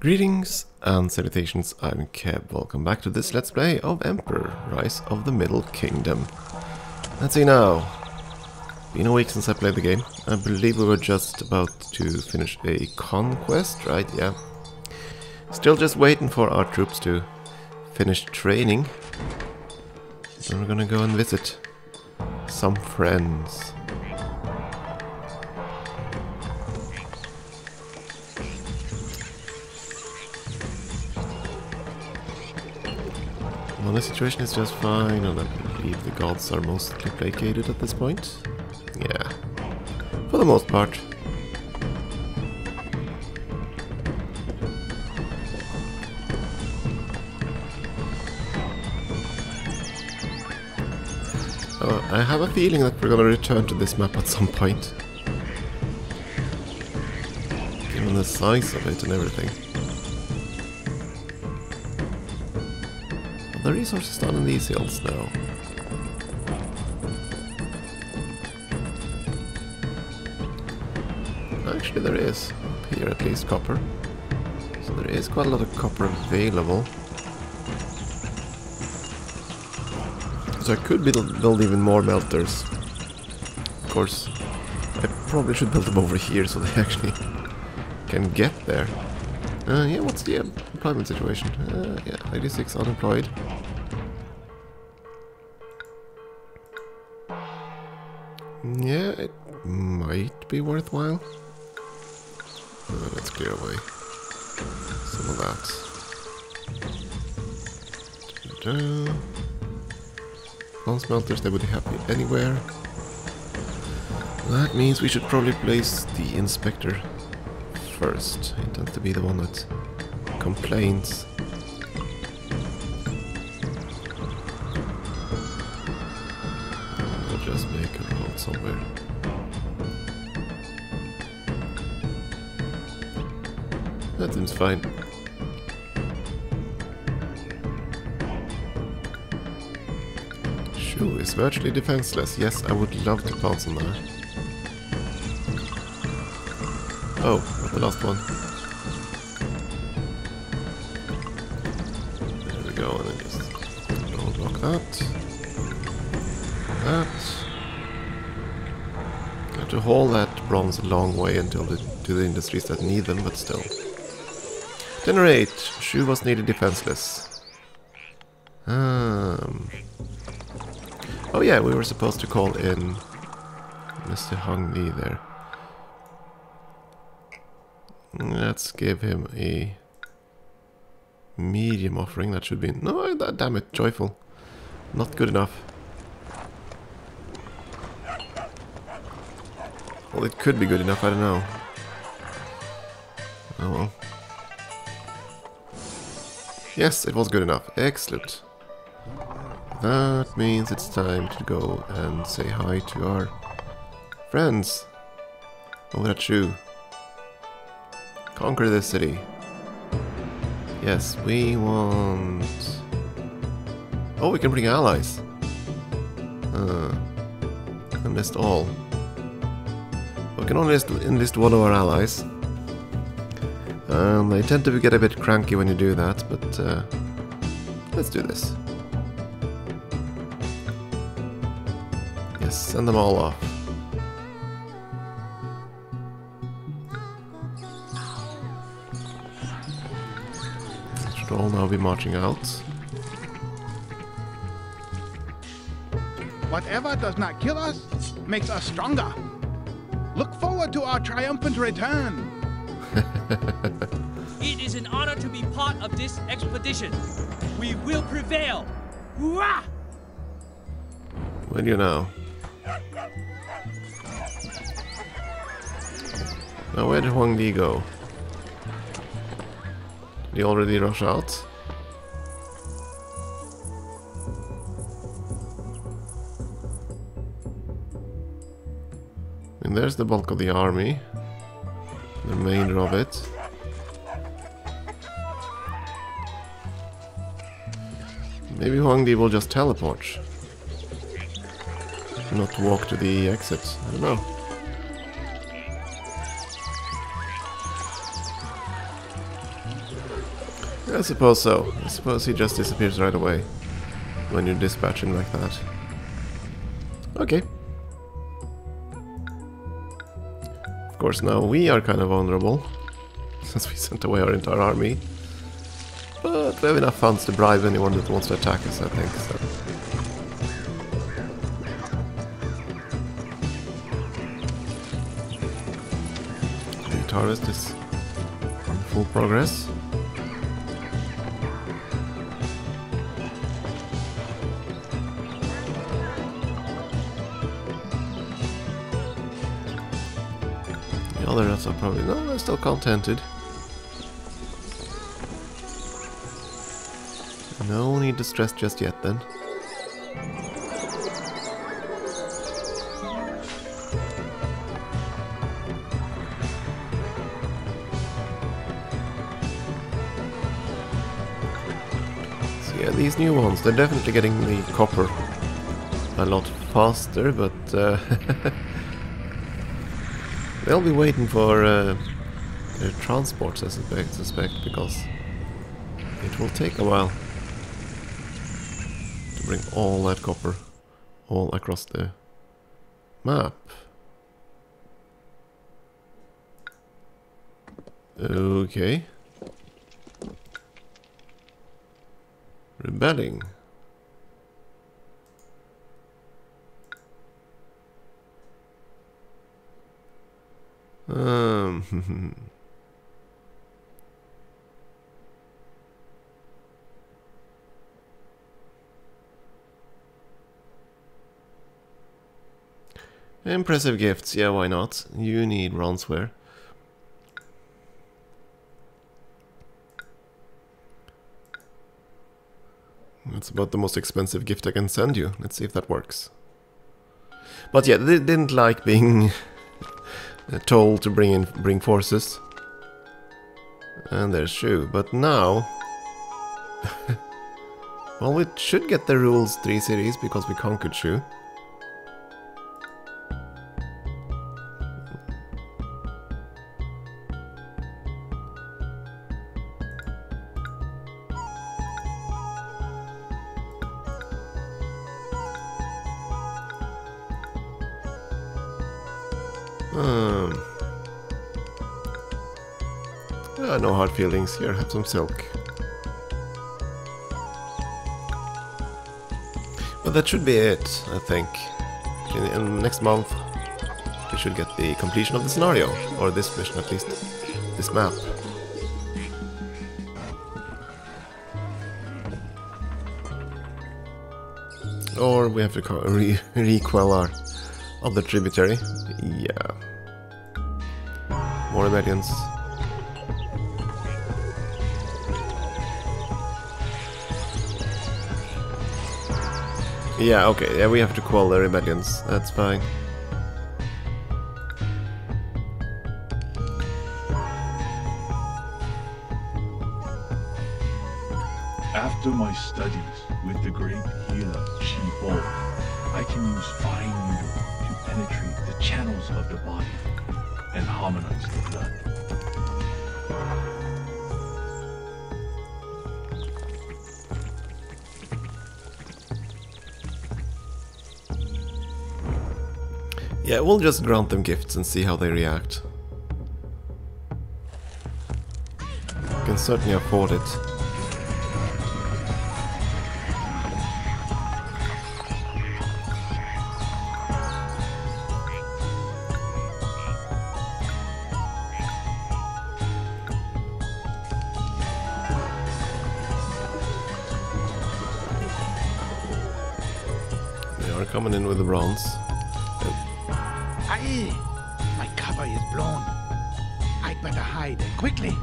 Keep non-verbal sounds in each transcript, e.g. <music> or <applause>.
Greetings and salutations, I'm Keb. Welcome back to this Let's Play of Emperor, Rise of the Middle Kingdom. Let's see now. Been a week since I played the game. I believe we were just about to finish a conquest, right? Yeah. Still just waiting for our troops to finish training. Then we're gonna go and visit some friends. Well, the situation is just fine, and I believe the gods are mostly placated at this point. Yeah, for the most part. Uh, I have a feeling that we're gonna return to this map at some point. Given the size of it and everything. The resources down in these hills now? Actually there is. Up here at least copper. So there is quite a lot of copper available. So I could build, build even more melters. Of course, I probably should build them over here so they <laughs> actually can get there. Uh, yeah, what's the employment situation? Uh, yeah, 86 unemployed. Yeah, it might be worthwhile. Uh, let's clear away some of that. Bronze smelters, they would be happy anywhere. That means we should probably place the inspector first. I tend to be the one that complains. I'll just make a road somewhere. That seems fine. Shu is virtually defenseless. Yes, I would love to pounce on that. Oh, the last one. There we go, and then just don't block that. That. Got to haul that bronze a long way until the to the industries that need them, but still. Generate. Shu was needed defenseless. Um. Oh yeah, we were supposed to call in Mr. Huang Di there. Let's give him a medium offering. That should be... No, that, damn it, joyful. Not good enough. Well, it could be good enough, I don't know. Oh well. Yes, it was good enough. Excellent. That means it's time to go and say hi to our friends over at Shu. Conquer this city. Yes, we want... Oh, we can bring allies. Uh, enlist all. We can only enlist, one of our allies. Um, they tend to get a bit cranky when you do that, but uh, let's do this. Yes, send them all off. Should all now be marching out. Whatever does not kill us makes us stronger. Look forward to our triumphant return. <laughs> It is an honor to be part of this expedition. We will prevail. Hurrah! When you know. Now where did Huang Di go? He already rush out? And there's the bulk of the army. The remainder of it. Maybe Huang Di will just teleport. Not walk to the exit. I don't know. I suppose so. I suppose he just disappears right away when you dispatch him like that. Okay. Of course, now we are kind of vulnerable <laughs> since we sent away our entire army. But we have enough funds to bribe anyone that wants to attack us, I think. So. Harvest is in full progress. The others are probably no, they're still contented. No need to stress just yet then. So yeah, these new ones, they're definitely getting the copper a lot faster, but uh, <laughs> they'll be waiting for uh, their transports, I suspect, suspect, because it will take a while to bring all that copper all across the map. Okay. Rebelling. Um, <laughs> Impressive gifts, yeah, why not? You need bronzeware. That's about the most expensive gift I can send you. Let's see if that works. But yeah, they didn't like being <laughs> told to bring in bring forces. And there's Shu. But now... <laughs> well, we should get the rules 3 cities because we conquered Shu. Yeah, no hard feelings. Here, have some silk. But that should be it, I think. In, next month, we should get the completion of the scenario, or this mission at least, this map. Or we have to re requel our other tributary. Yeah. More rebellions. Yeah, okay, yeah, we have to quell the rebellions. That's fine. After my studies with the great healer Chi Bo, I can use fine needle to penetrate the channels of the body and harmonize the blood. Yeah, we'll just grant them gifts and see how they react. Can certainly afford it. They are coming in with the bronze. Aye, my cover is blown. I'd better hide quickly.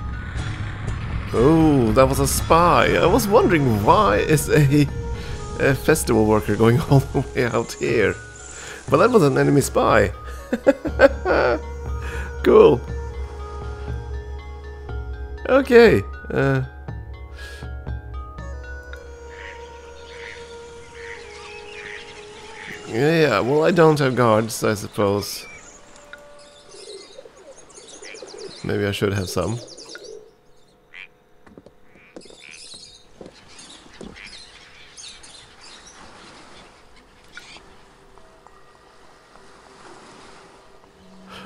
Oh, that was a spy. I was wondering why is a, a festival worker going <laughs> all the way out here. But that was an enemy spy. <laughs> cool. Okay. Uh, Yeah, well, I don't have guards, I suppose. Maybe I should have some.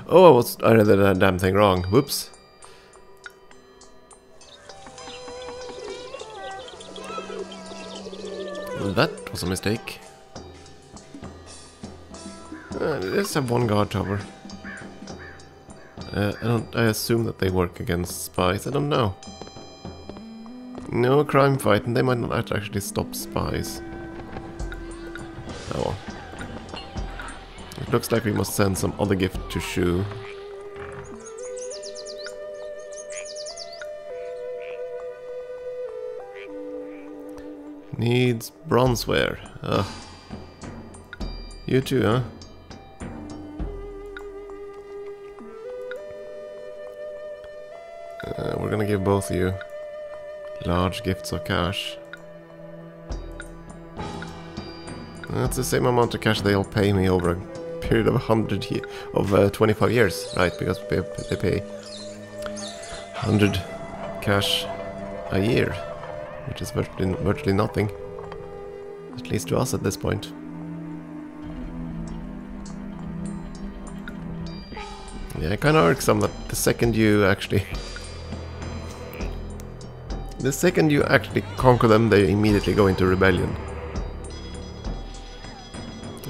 Oh, I was I read that damn thing wrong. Whoops. That was a mistake. Let's have one guard tower. Uh, I don't. I assume that they work against spies. I don't know. No crime fighting. They might not actually stop spies. Oh. It looks like we must send some other gift to Shu. Needs bronzeware. Uh, you too, huh? Uh, we're gonna give both of you large gifts of cash. That's the same amount of cash they'll pay me over a period of 100 ye of uh, 25 years, right? Because they pay 100 cash a year, which is virtually, virtually nothing. At least to us at this point. Yeah, it kind of irks some that the second you actually... the second you actually conquer them, they immediately go into rebellion.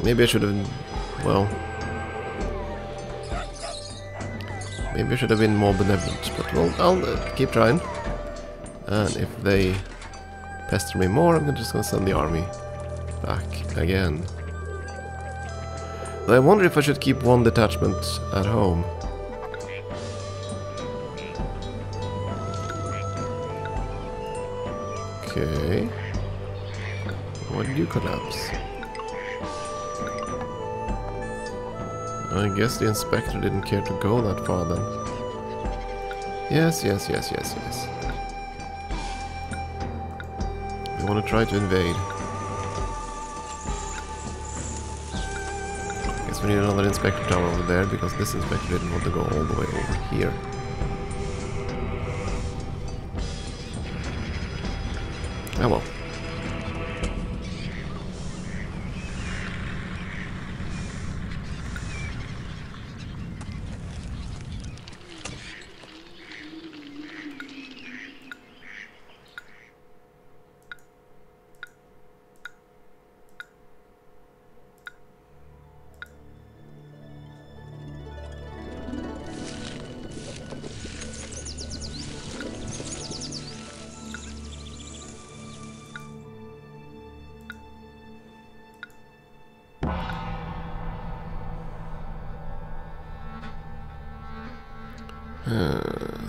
Maybe I should have... well... Maybe I should have been more benevolent, but well, I'll uh, keep trying. And if they pester me more, I'm just gonna send the army back again. I wonder if I should keep one detachment at home. Okay. Why did you collapse? I guess the inspector didn't care to go that far then. Yes, yes, yes, yes, yes. We want to try to invade. Guess we need another inspector tower over there because this inspector didn't want to go all the way over here. Ah well. Uh,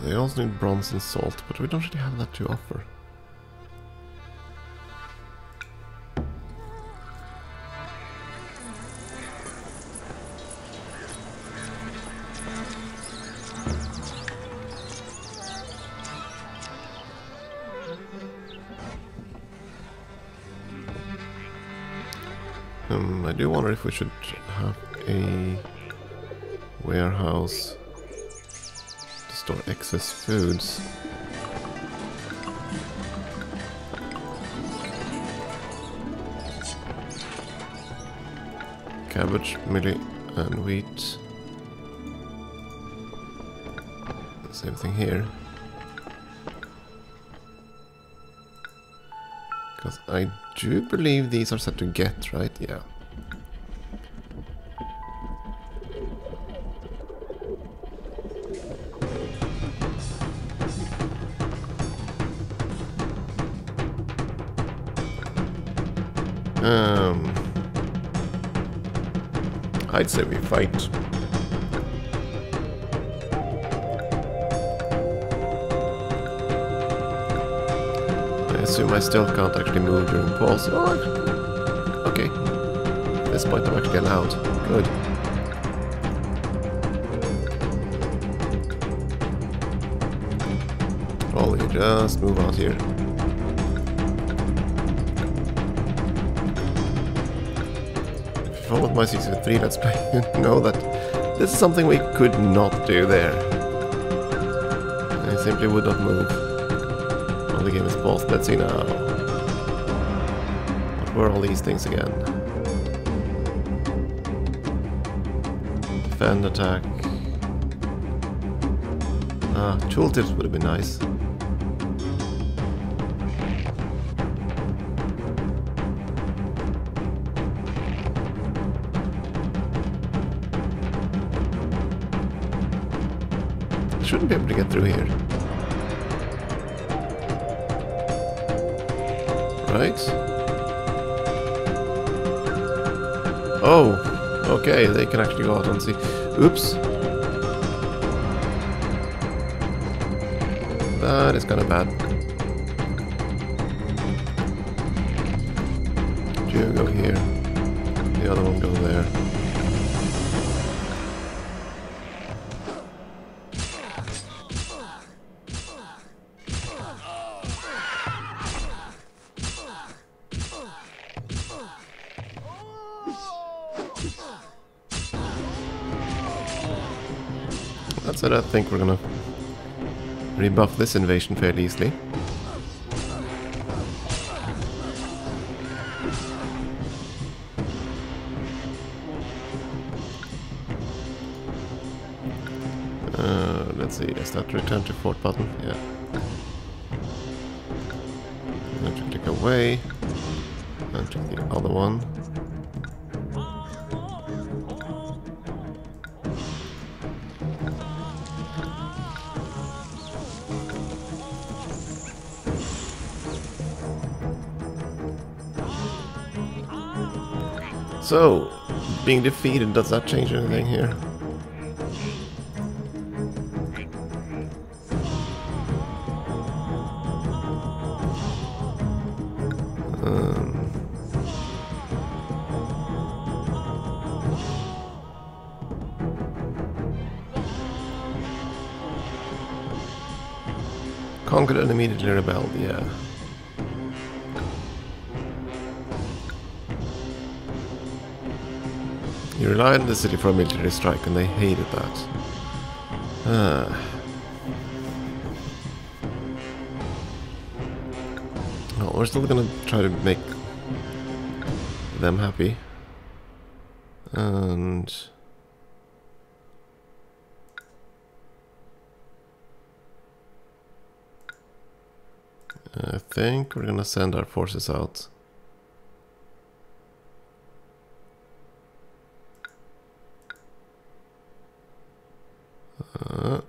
they also need bronze and salt, but we don't really have that to offer. Um, I do wonder if we should have a warehouse store excess foods. Cabbage, millet, and wheat. Same thing here. Because I do believe these are set to get, right? Yeah. Fight. I assume I still can't actually move during pause. Oh, okay. At this point I'm actually allowed. Good. Probably just move out here. Followed my Caesar 3 let's play, <laughs> you know that this is something we could not do there. I simply would not move. Well, the game is paused. Let's see now. What were all these things again? Defend, attack, Uh, tooltips would have been nice. Right? Oh, okay, they can actually go out and see. Oops. That is kind of bad. Think we're gonna rebuff this invasion fairly easily. Uh, let's see, is that return to fort button? Yeah. Going to click away. And to the other one. So, being defeated, does that change anything here? Um, conquered and immediately rebelled, yeah. You relied on the city for a military strike and they hated that. Ah. We're still gonna try to make them happy. And... I think we're gonna send our forces out. Uh,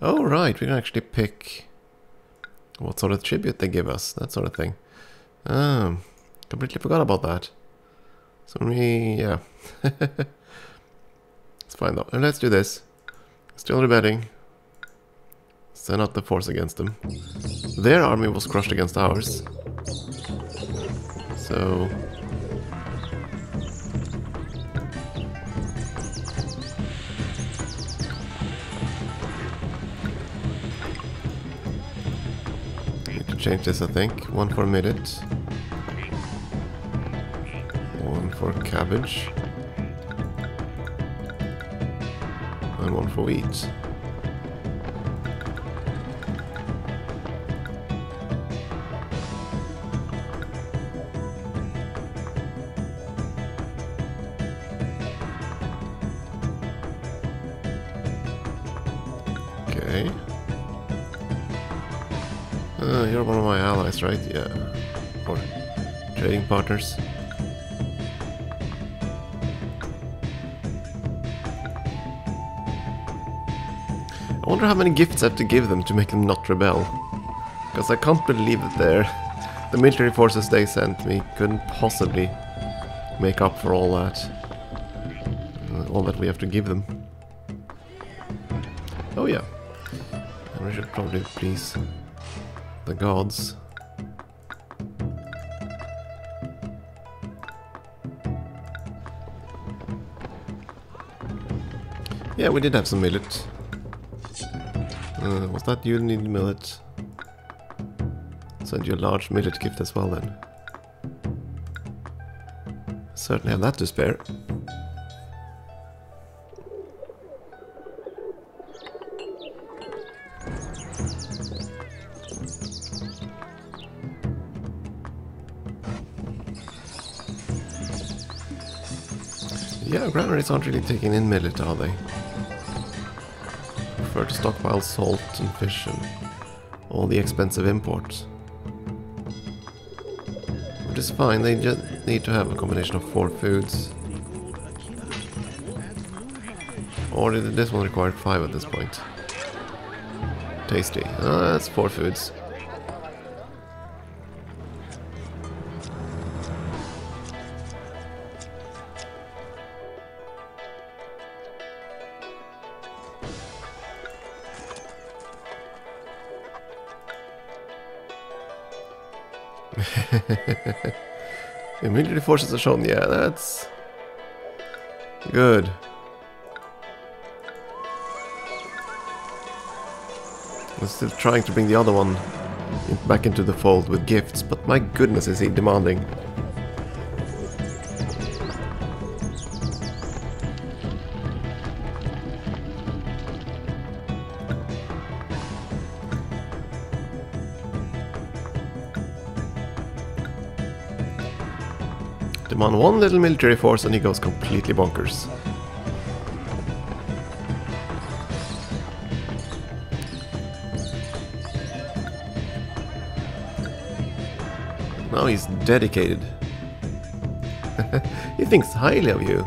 oh, right, we can actually pick what sort of tribute they give us, that sort of thing. Um, completely forgot about that. So we, yeah. <laughs> it's fine though. And let's do this. Still rebelling. Send out the force against them. Their army was crushed against ours. So... Need to change this, I think. One for millet. One for cabbage. And one for wheat. Right? Yeah. Or trading partners. I wonder how many gifts I have to give them to make them not rebel. Because I can't believe that they're, the military forces they sent me couldn't possibly make up for all that. All that we have to give them. Oh yeah. And we should probably please the gods. Yeah, we did have some millet. Uh, was that you need millet? Send you a large millet gift as well then. Certainly have that to spare. Yeah, granaries aren't really taking in millet, are they? To stockpile salt and fish and all the expensive imports. Which is fine, they just need to have a combination of four foods. Or did this one require five at this point? Tasty. Ah, that's four foods. <laughs> Immediately forces are shown. Yeah, that's good. I'm still trying to bring the other one back into the fold with gifts, but my goodness is he demanding. Demand one little military force and he goes completely bonkers. Now he's dedicated. <laughs> he thinks highly of you.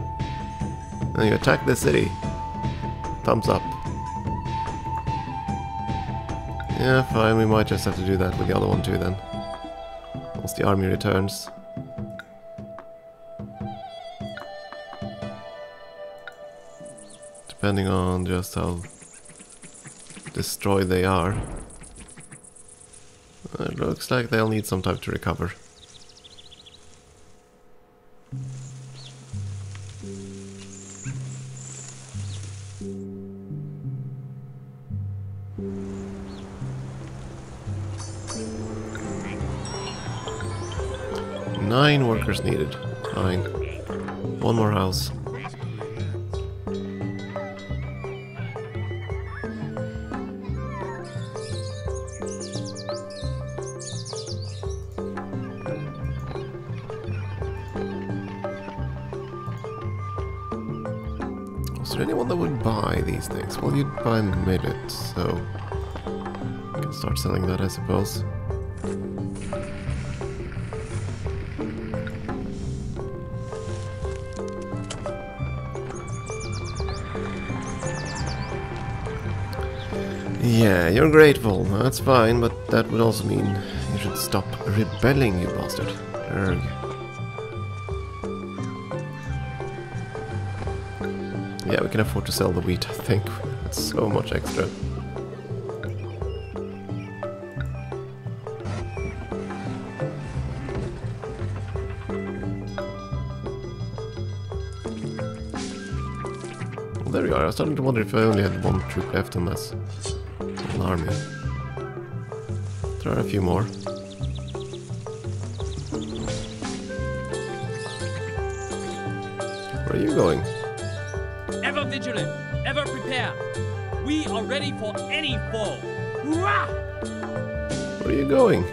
And you attack the city. Thumbs up. Yeah, fine, we might just have to do that with the other one too then. Once the army returns. Depending on just how destroyed they are. Uh, it looks like they'll need some time to recover. Nine workers needed. Fine. One more house. Well, you'd buy millet, so... You can start selling that, I suppose. Yeah, you're grateful. That's fine, but that would also mean you should stop rebelling, you bastard. Erg. Yeah, we can afford to sell the wheat, I think. So much extra. Well, there we are. I was starting to wonder if I only had one troop left in this whole army. There are a few more. Where are you going? Ever vigilant, ever prepared. We are ready for any foe. Hurrah! Where are you going?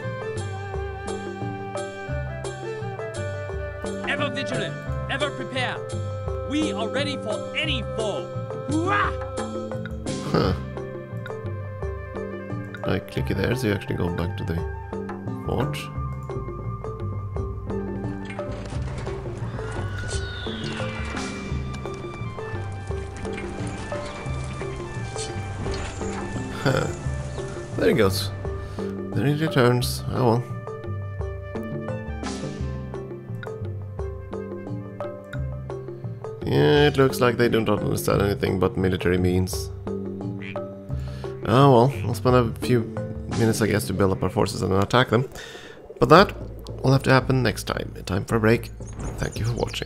Ever vigilant, ever prepared. We are ready for any foe. Hurrah! Huh. I click it there so you actually go back to the forge. <laughs> There he goes. There he returns. Oh well. Yeah, it looks like they do not understand anything but military means. Oh well, we'll spend a few minutes I guess to build up our forces and then attack them. But that will have to happen next time. Time for a break. Thank you for watching.